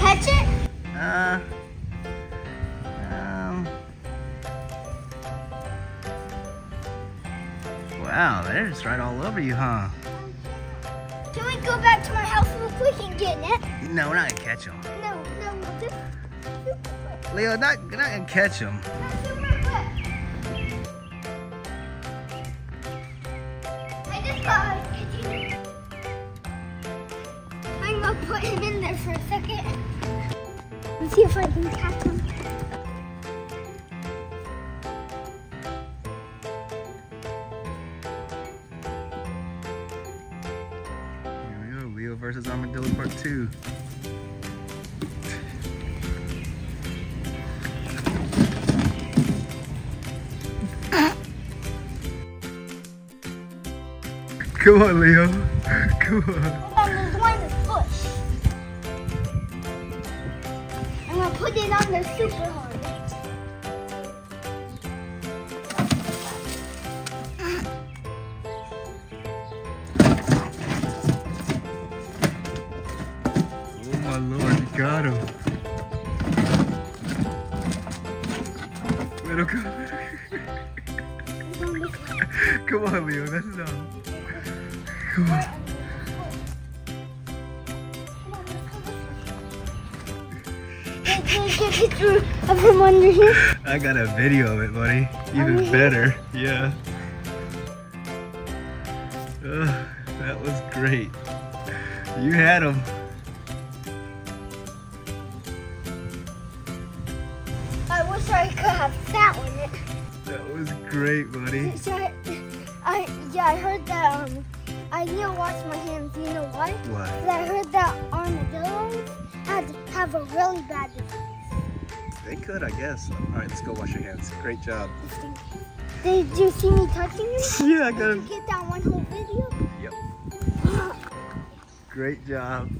catch it? Uh, um, wow, they're just right all over you, huh? Can we go back to my house real quick and get it? No, we're not gonna catch them. No, no, just Leo, not, not gonna catch them. Not super quick. I just got Gonna put him in there for a second. Let's see if I can catch him. Here we go, Leo versus Armadillo Part 2. Come on, Leo. Come on. Put it on the super hard. Oh my lord, you got him. Let him go. Come on, Leo, that's enough. Come on. Can can you get a picture of him under here? I got a video of it, buddy. Even Oh, better. Yeah. Ugh, that was great. You had him. I wish I could have that one. That was great, buddy. So I, I yeah, I heard that. Um, I need to wash my hands. You know why? What? 'Cause I heard that had have a really bad disease. They could, I guess. All right, let's go wash your hands. Great job. Did you see me touching you? Yeah, I got Did you get that one whole video? Yep. Great job.